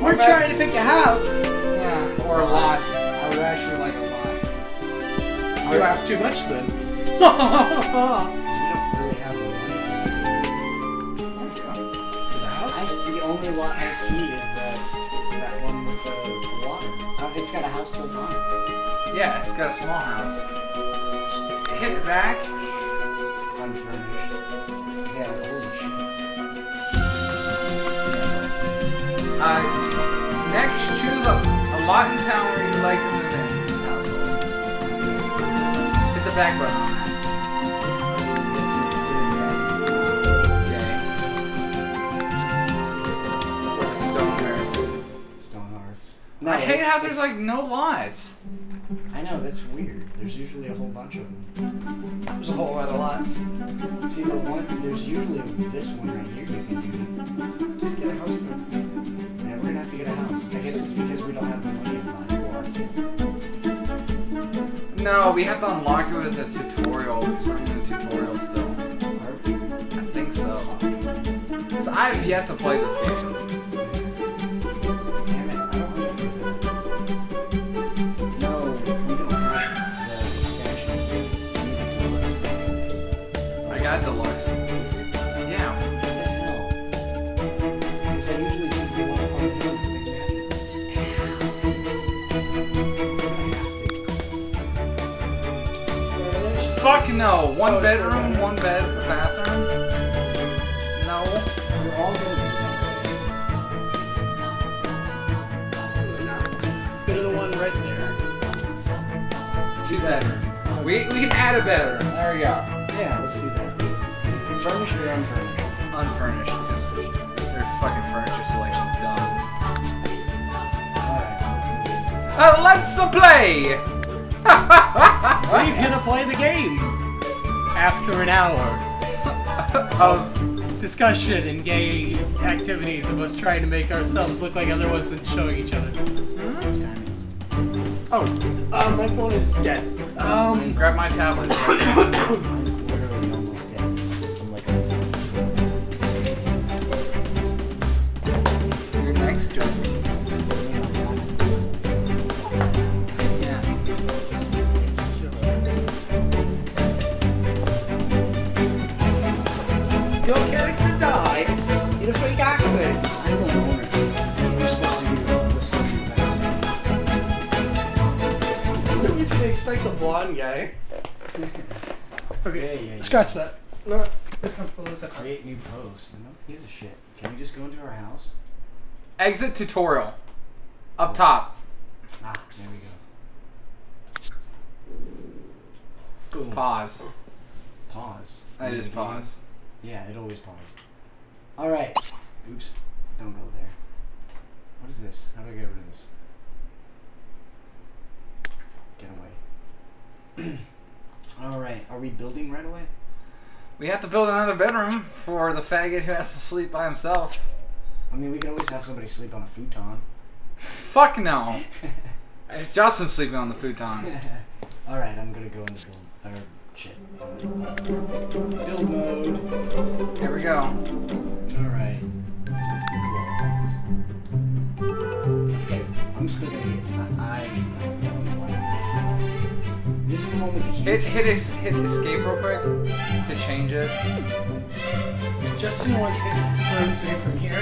We're trying to pick a house. Yeah, or a lot. I would actually like a lot. You asked too much then. We don't really have the money There. For the house? this. I, the only lot I see is that that one with the water. Uh, it's got a house built on it. Yeah, it's got a small house. Hit back. Unfurnished. Yeah, holy shit. Uh, next, choose a, a in town where you'd like to move in this household. Hit the back button on that. Okay. Stone Hearth. No, I hate how there's like no lots. Know, that's weird. There's usually a whole bunch of them. There's a whole lot of lots. See, the one, there's usually this one right here you can do. Just get a house then. Yeah, we're gonna have to get a house. I guess it's because we don't have the money to buy lots. No, we have to unlock it as a tutorial because we're in the tutorial still. I think so. Because I've yet to play this game. A house. Fuck no. One Oh, bedroom, one bed, bathroom. No. We're all gonna be the one right there. Two bedroom. We, we can add a bedroom. There we go. Or unfurnished? Unfurnished because their fucking furniture selection's dumb. Alright, Uh, let's play! We're gonna play the game after an hour of discussion and gay activities of us trying to make ourselves look like other ones and showing each other. Oh, uh, my phone is dead. Um, Grab my tablet. Nobody's the blonde guy. Okay, Yeah, yeah, yeah. scratch that. No, it's not below that. Create new post. No, here's a shit. Can we just go into our house? Exit tutorial. Up top. Ah, there we go. Boom. Pause. Pause. I just pause. Yeah, it always pause. Alright. Oops. Don't go there. What is this? How do I get rid of this? Get away. Alright, are we building right away? We have to build another bedroom for the faggot who has to sleep by himself. I mean, we can always have somebody sleep on a futon. Fuck no. Justin's sleeping on the futon. Alright, I'm gonna go into build. Or, shit. Build mode. Here we go. Alright. Just. I'm still gonna hit. I, I, this is the moment the Hit huge. hit es- hit escape real quick to change it. Justin wants his room to be from here.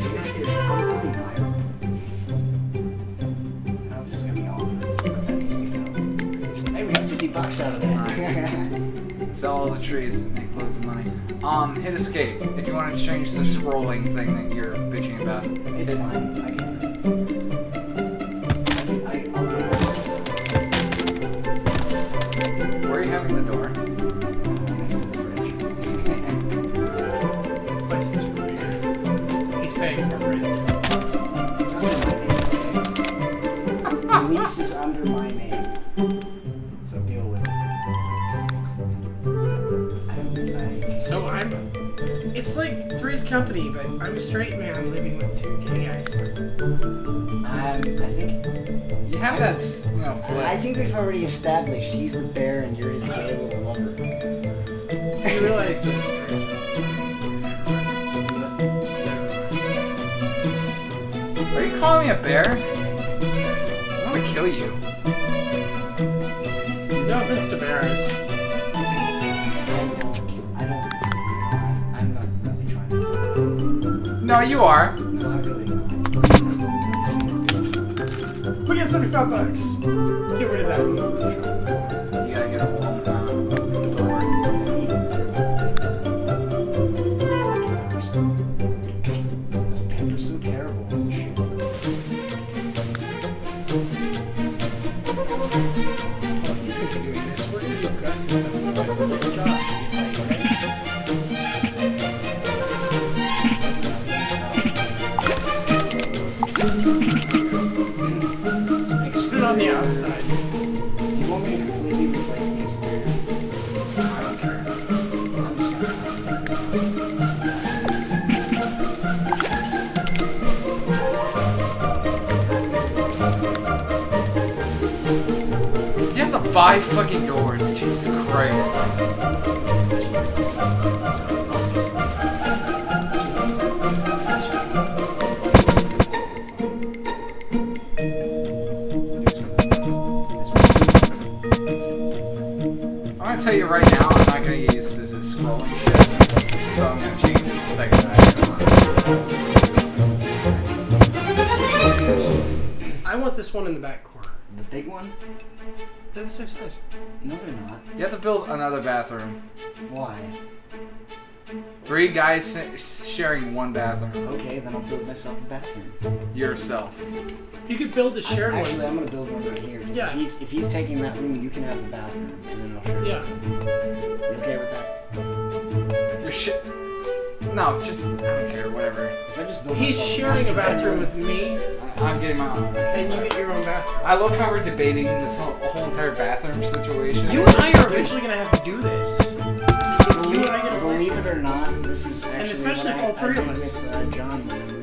It's not here. I'm really wired. Oh, this is gonna be awkward. That needs to go. Hey, we got 50 bucks out of that. Sell all the trees and make loads of money. Um, hit escape if you want to change the scrolling thing that you're bitching about. it's Hit- fine. I can. Company, but I'm a straight man living with two gay guys. Um, I think. You have that, s- you I flip. think we've already established he's the bear and you're his gay little lover. You realize that. Are you calling me a bear? I'm gonna kill you. No offense to bears. No, you are. No, I really don't. We get 75 bucks. Get rid of that. You gotta get a wall door. So terrible fucking doors. Jesus Christ. No, they're not. You have to build another bathroom. Why? Three guys sharing one bathroom. Okay, then I'll build myself a bathroom. Yourself. You could build a shared Actually, one. I'm gonna build one right here. Yeah. If he's, if he's taking that room, you can have the bathroom, and then I'll share. you. Yeah. You okay with that? Your shit. No, just I don't care. Whatever. I just built He's sharing a master bathroom with me, I- I'm getting my own. and you get your own bathroom. I love how we're debating this whole, whole entire bathroom situation. You and I are eventually gonna have to do this. Believe, You and I get a believe it or not, this is actually and especially if all three of us. With, uh, John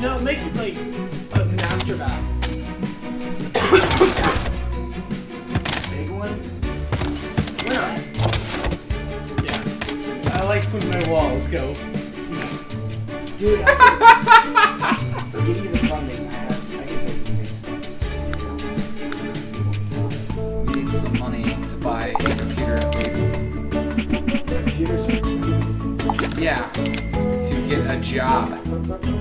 No, make it like a master bath. big one. Yeah. I like when my walls go. Dude, I can I'll give you the funding. I have. I can make some big stuff. We need some money to buy a computer at least. Computers are expensive. Yeah. To get a job.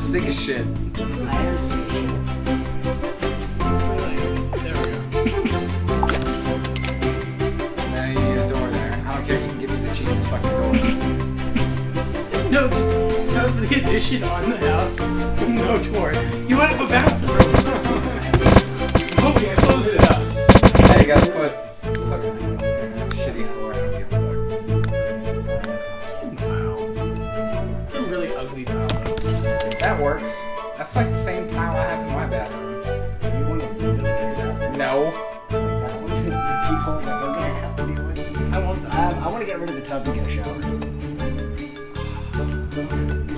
Sick as shit. I am seeing shit. Don't. No, just have the addition on the house. No door. You have a bathroom.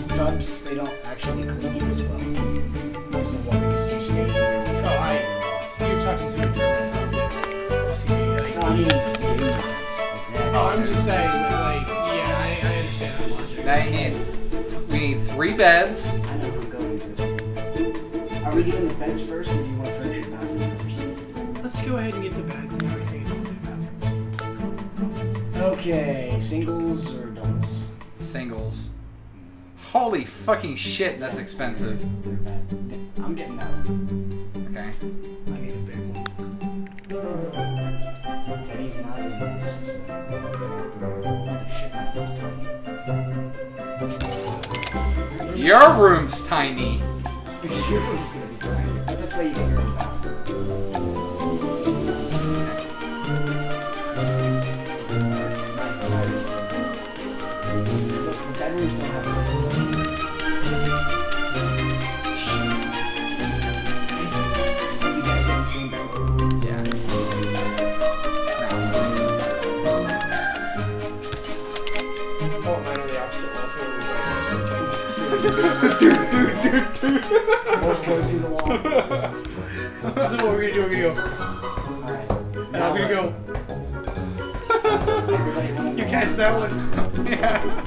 These tubs, they don't actually clean you as well. Most of the one because you stay here. Oh, I. You're talking to a German from OCD. Like, No, I mean, game wise. Like, oh, I'm just saying, like, yeah, I, I understand that logic. Now you need, we need three beds. I know who I'm going to. Are we getting the beds first, or do you want to furnish your bathroom first? Let's go ahead and get the beds and everything in the bathroom. Okay, singles or doubles? Singles. Holy fucking shit, that's expensive. I'm getting that one. Okay. I need a big one. Teddy's not in this. So. Room's tiny. Your room's tiny. Your room's Morse code through the wall. This is what we're gonna do. We're gonna go. Alright. And I'm gonna go. You catch that one? yeah.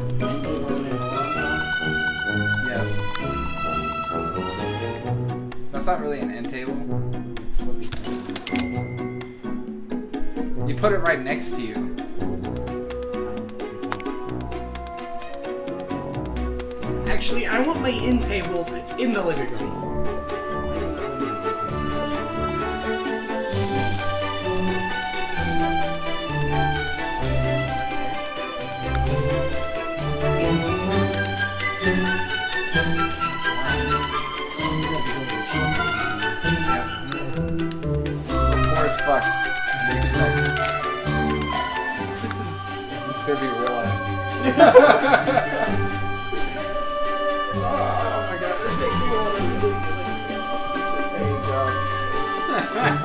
Yes. That's not really an end table. You put it right next to you. Actually, I want my end table in the living room. Fuck. As fuck. This is. Gonna be real life.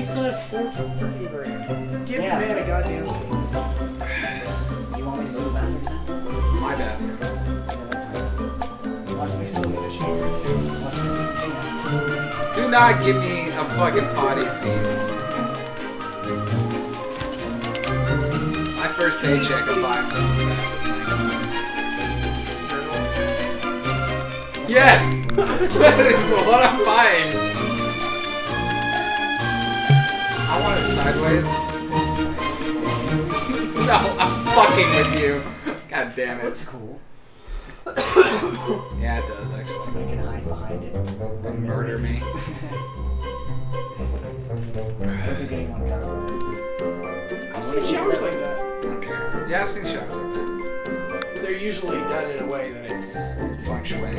we still? We still have four freaking grand. Give Yeah. the man a goddamn. You want me to go to the bathroom now? My bathroom. Yeah, that's fine. Watch they still get a shower too. Watch them. Do not give me a fucking potty scene. My first paycheck, I'm buying something. Yes! that is what I'm buying! Sideways. No, I'm fucking with you. God damn Looks it. cool. Yeah, it does actually. Somebody can hide behind it. And Murder me. I don't think anyone does that. I've seen showers like that. Okay. Yeah, I've seen showers like that. They're usually done in a way that it's. Fluctuate.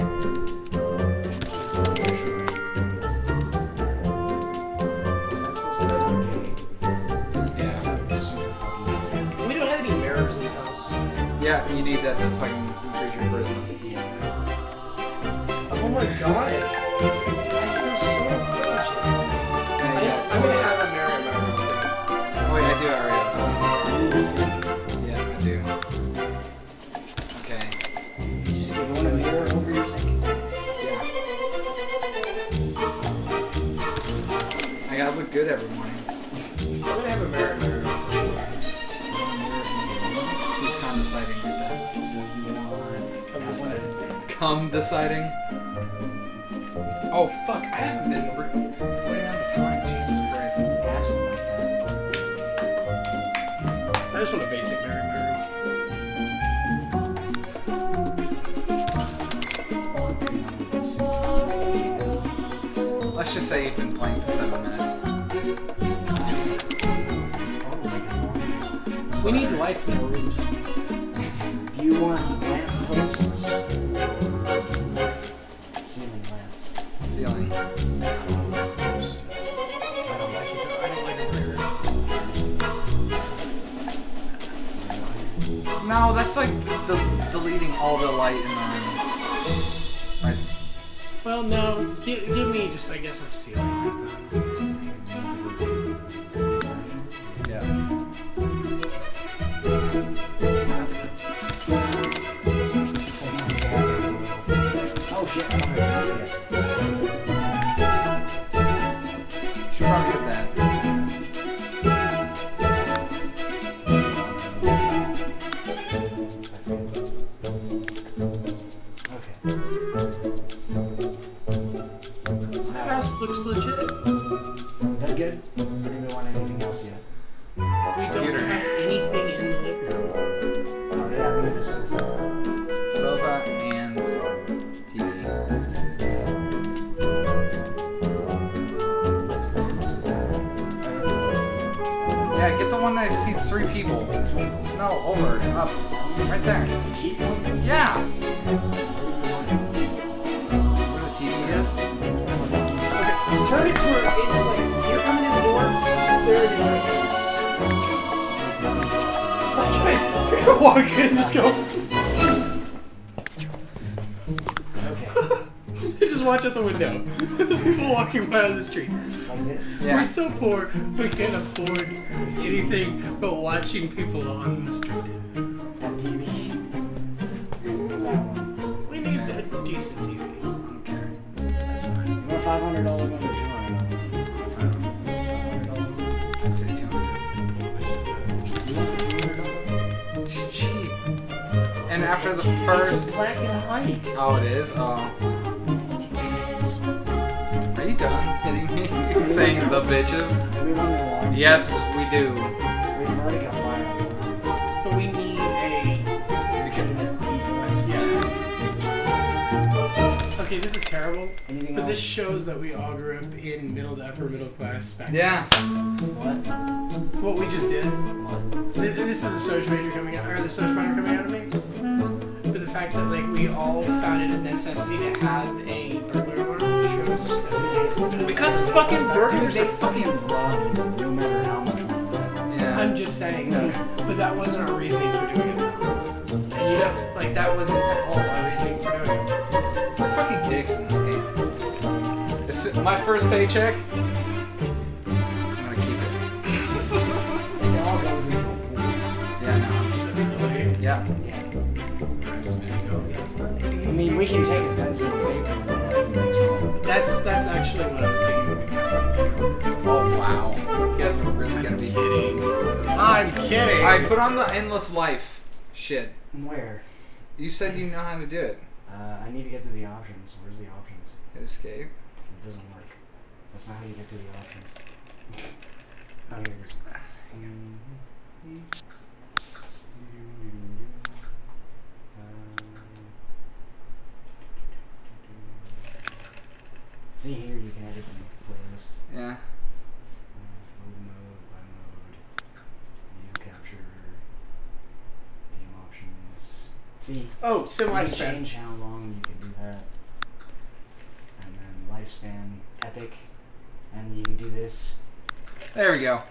Yeah, you need that to fucking increase your charisma. Yeah. Oh my god. I feel so gorgeous. Yeah, I, yeah, I'm gonna have a mirror in my too. Oh wait, I do already have total. Ooh, sick. Yeah, I do. Okay. You just get one mirror over your sink. Yeah. I gotta look good every morning. Come deciding. Oh fuck! I haven't been putting on the time. Jesus Christ. I just want a basic my room. Let's just say you've been playing for seven minutes. We need lights in the rooms. Do you want lamp posts? Mirror. No, that's like deleting all the light in the room. Right. Well, no. Give, give me just, I guess, a ceiling like that. Yeah. That's good. Oh shit, right there. Cheap one? Yeah. is. Okay, turn it to where it's like you're coming in the door. There it is right there. You're walk in and just go. Okay. Just watch out the window. the people walking by on the street. Like this. Yeah. We're so poor we can't afford anything but watching people on the street. TV. That one. We need a decent TV. Okay. That's fine. You want a five hundred dollar one or two hundred dollar? I'd say 200. It's cheap. And after the first. a black and white. Oh, it is? Oh. Are you done hitting me? Saying the bitches? Do we want to watch? Yes, we do. We've already got Okay, this is terrible. Anything But this shows that we all grew up in middle to upper middle class back Yeah. What? then. What we just did. What? This, this is the social major coming out, or the social minor coming out of me. But the fact that like we all found it a necessity to have a burglar alarm shows that we. Because fucking burglars, they they fucking rob you no matter how much money that is. Yeah. I'm just saying that, but that wasn't our reasoning for doing it. Though. And you know, like that wasn't at all our reasoning for doing it. We're fucking dicks in this game. It's my first paycheck. I'm gonna keep it. It all goes into the pools. Yeah, no, I'm just. Really? Yeah. Yeah. I'm spending all these money. I mean, we can take a pencil and paper and whatever. That's that's actually what I was thinking would be best. Oh wow. You guys are really gonna be. Kidding. I'm kidding. Alright, put on the endless life. Shit. Where? You said you know how to do it. Uh, I need to get to the options. Where's the options? Hit escape. It doesn't work. That's not how you get to the options. Oh, here it is. See here, you can edit the playlist. Yeah. Uh, Mode mode, buy mode, video capture, game options. See, oh, sim you can lifespan. change how long you can do that. And then lifespan, epic, and you can do this. There we go.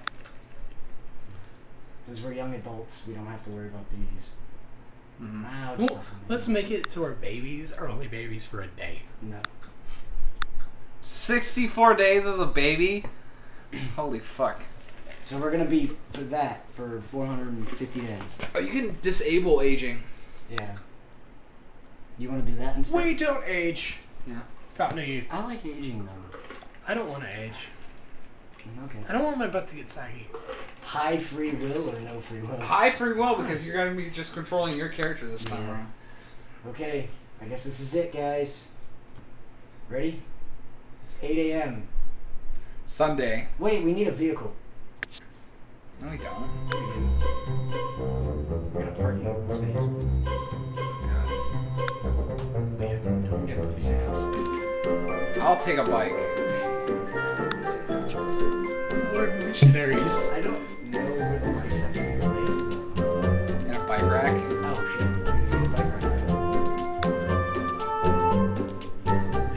Since we're young adults, we don't have to worry about these. hmm Wow, Well, let's make it so our babies are only babies for a day. No. 64 days as a baby? Holy fuck. So we're gonna be for that for 450 days. Oh, you can disable aging. Yeah. You want to do that instead? We don't age. Yeah. Got no youth. I like aging though. I don't want to age. Okay. I don't want my butt to get saggy. High free will or no free will? High free will because you're gonna be just controlling your character this time Yeah. around. Okay, I guess this is it, guys. Ready? It's 8 a.m. Sunday. Wait, we need a vehicle. No, we don't. Take a bike. We're missionaries. I don't know where the lights have to be placed. though. In a bike rack. Oh shit! Bike rack.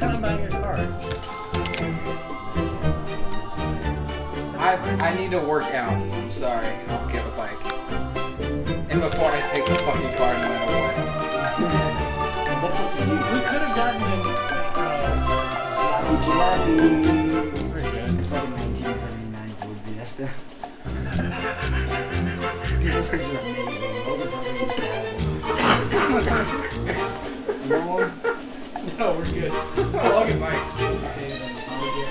And I'm buying car. I, I need to work out. I'm sorry. I'll get a bike. And before I take the fucking car, no matter what. That's up to you. We could have gotten an. Good. It's like a 1979 Ford Fiesta. Dude, things are amazing. Brothers to have them. You? No, we're good. We'll get. Okay, then I'll get.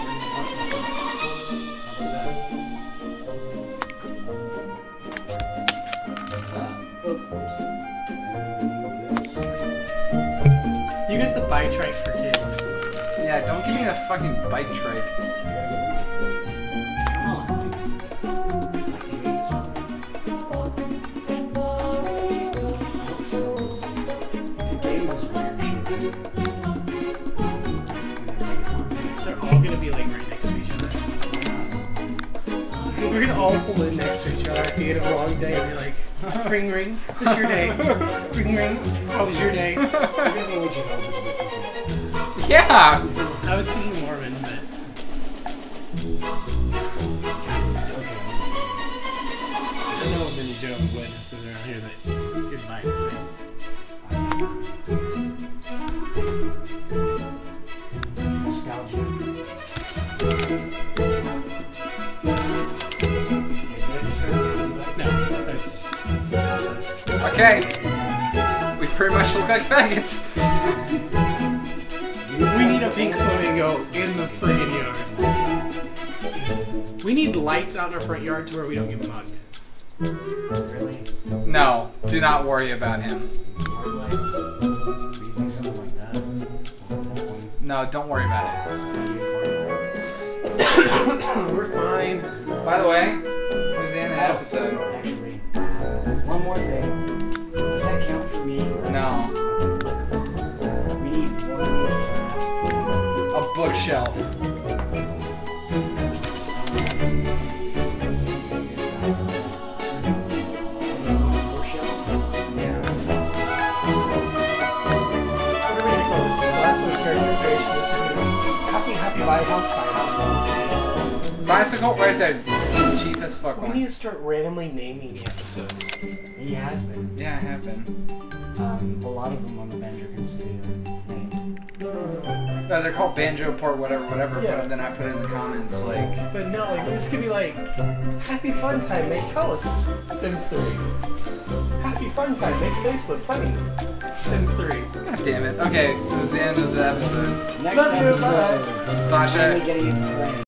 You get the bike trike for kids. Yeah, don't give me a fucking bike trick. Come on. The game is weird shit. They're all gonna be like right next to each other. We're gonna all pull in next to each other at the end of a long day and be like, ring ring, this your day. Ring ring, how was your day? Yeah. I was thinking Mormon, but Okay. I don't know of any Jehovah's Witnesses around here that invite me. Nostalgia. Okay, did I describe it? No, that's that's the. Okay. We pretty much look like faggots. We need a pink flamingo in the friggin' yard. We need lights out in our front yard to where we don't get mugged. Really? No, do not worry about him. Hard lights? Could you do something like that? One- No, don't worry about it. We're fine. By the way, this is the end of the episode. Actually, one more thing. Does that count for me? No. One. Bicycle right there. Cheap as fuck We one. need to start randomly naming the episodes. He has been. Yeah, I have been. Um, a lot of them on the Banjo Studio. No, they're called Banjo Port, whatever, whatever. Yeah. But then I put in the comments like, But no, like this could be like Happy Fun Time, make house, Sims 3. Happy Fun Time, make face look funny, Sims 3. God damn it. Okay, this is the end of the episode. Next Love you, episode. Sasha,